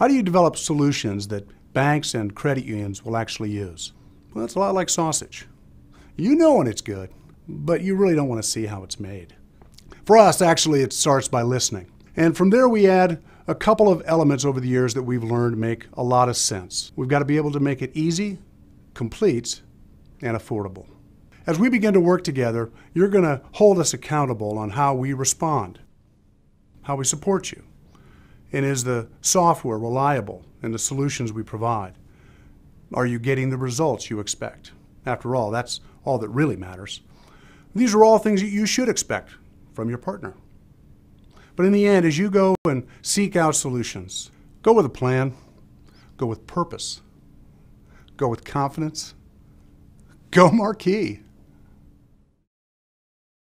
How do you develop solutions that banks and credit unions will actually use? Well, it's a lot like sausage. You know when it's good, but you really don't want to see how it's made. For us, actually, it starts by listening. And from there, we add a couple of elements over the years that we've learned make a lot of sense. We've got to be able to make it easy, complete, and affordable. As we begin to work together, you're going to hold us accountable on how we respond, how we support you, and is the software reliable in the solutions we provide? Are you getting the results you expect? After all, that's all that really matters. These are all things that you should expect from your partner. But in the end, as you go and seek out solutions, go with a plan, go with purpose, go with confidence, go Marquis.